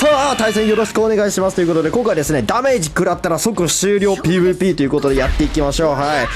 さあ、対戦よろしくお願いしますということで、今回ですね、ダメージ食らったら即終了 PVP ということでやっていきましょう。はい。